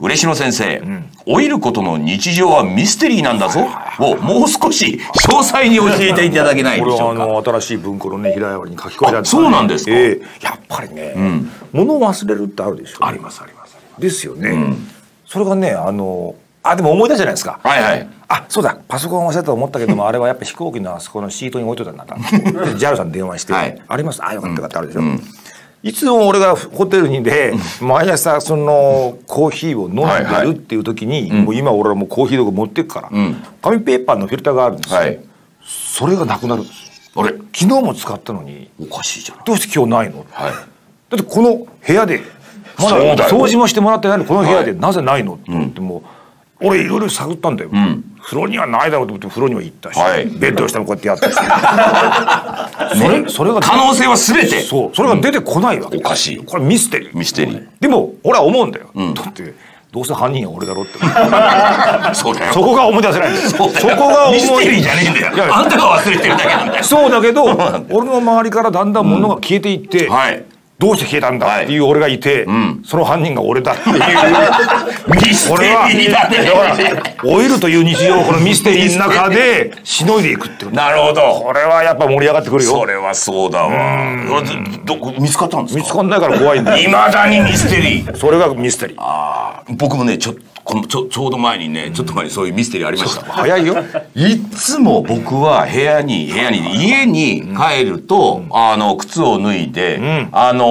嬉野先生、老いることの日常はミステリーなんだぞをもう少し詳細に教えていただけないでこれしょうか。はあの新しい文庫のね平山に書き込んであるあそうなんですか。ええ。やっぱりね、物を忘れるってあるでしょありますあります。ですよね、それがねあのあでも思い出じゃないですか。はいはい。あそうだ。パソコン忘れたと思ったけども あれはやっぱ飛行機のあそこのシートに置いといたんだな JAL さんに電話して「はい。あります？あよかったよかった」あるでしょ、いつも俺がホテルにで毎朝そのコーヒーを飲んでるっていう時に、もう今俺はもうコーヒーどこ持ってくから、紙ペーパーのフィルターがあるんですよ、はい。それがなくなるんですあれ？昨日も使ったのにおかしいじゃない。どうして今日ないの、はい。だってこの部屋でまだ掃除もしてもらってないのにこの部屋ではい。なぜないの？って言っても、俺いろいろ探ったんだよ、風呂にはないだろうと思って風呂には行ったし、はい。ベッドの下もこうやってやったし。それそれが可能性は全て。そう。それが出てこないわけ、おかしい。これミステリー。ミステリー。でも俺は思うんだよ、だってどうせ犯人は俺だろって。そうだよ。そこが思い出せないんだよ。そうだよ。そこが思いミステリーじゃねえんだいやよ。あんたが忘れてるだけなんだよ。そうだけど俺の周りからだんだん物が消えていって、はい。どうして消えたんだ？っていう俺がいて、その犯人が俺だっていうミステこれはリーだね。だから老いるという日常をこのミステリーの中でしのいでいくってなるほど。これはやっぱ盛り上がってくるよ。それはそうだわ。見つかったんですか？見つかんないから怖いんだよ。いまだにミステリー。それがミステリー。あー。僕もねちょこのちょちょうど前にねちょっと前にそういうミステリーありました。早いよ。いっつも僕は部屋に部屋に家に帰ると、あの靴を脱いで、あの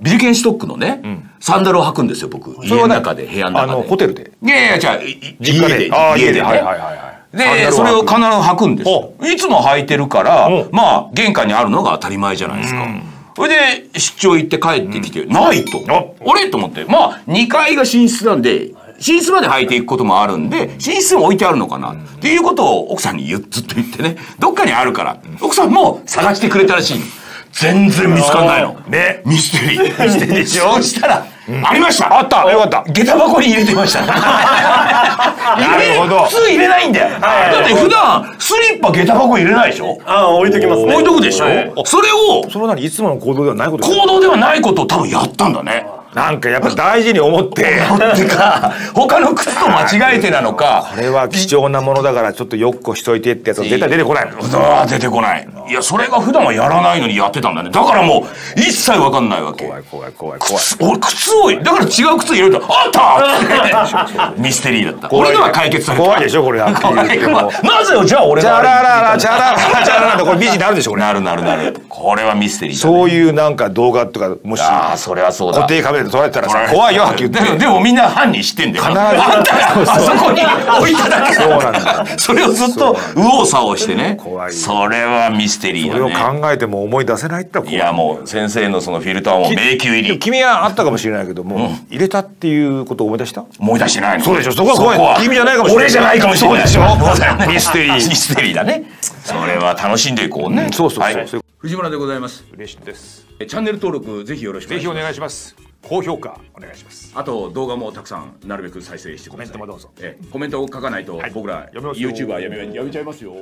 ビルケンストックのね、サンダルを履くんですよ僕。家の中で部屋のあ中で。のホテルで。いやいやじゃあいい実家で。家でねはいはいはいで、をそれを必ず履くんですよ。いつも履いてるからうん、まあ、玄関にあるのが当たり前じゃないですか。それで、出張行って帰ってきて、ないと。あ。れ？と思って。まあ、2階が寝室なんで、寝室まで履いていくこともあるんで、寝室に置いてあるのかな。っていうことを奥さんにずっと言ってね、どっかにあるから。奥さんも探してくれたらしいの。全然見つかんないの。ね。ミステリー。ミステリーでしょ？そしたら、ありました？あった。よかった。下駄箱に入れてました。なるほど。普通入れないんだよ。だって普段、スリッパ下駄箱入れないでしょ？ああ、置いときますね。置いとくでしょ？はい。それを、それは何？いつもの行動ではないこと行動ではないことを多分やったんだね。なんかやっぱ大事に思っててか、他の靴と間違えてなのか、これは貴重なものだからちょっとよっこしといてってやつは絶対出てこないああ、出てこない。いや、それが普段はやらないのにやってたんだね。だからもう、一切わかんないわけ。怖い怖い怖い怖い俺、靴を、だから違う靴入れると、あった ミステリーだった。俺のは解決された。怖いでしょこれは なぜよ、じゃあ俺チャがラララチャララチャララってこれ美人になるでしょこれなるなるなる。これはミステリー。そういうなんか動画とかもしああ、それはそうだ。固定カメラで撮られてたらさ怖いよはっきり言ってでもみんな犯人知ってんだよ。必ずあんたがあそこに置いただけそうなんだそれをずっと右往左往してね。怖いよそれはミステリーそれをだね。考えても思い出せないって怖いいやもう先生のそのフィルターはもう迷宮入り。君はあったかもしれないけども入れたっていうことを思い出した？思い出してないの？そうでしょそこは怖い君じゃないかもしれない俺じゃないかもしれない。そうでしょ ミステリーミステリーだね。それは楽しんでいこうね。そうそうそう藤村でございます。嬉しいですチャンネル登録ぜひよろしくおぜひお願いします。高評価お願いしますあと動画もたくさんなるべく再生してください。コメントもどうぞええコメントを書かないと僕ら読みますよ YouTuber やめやめちゃいますよ。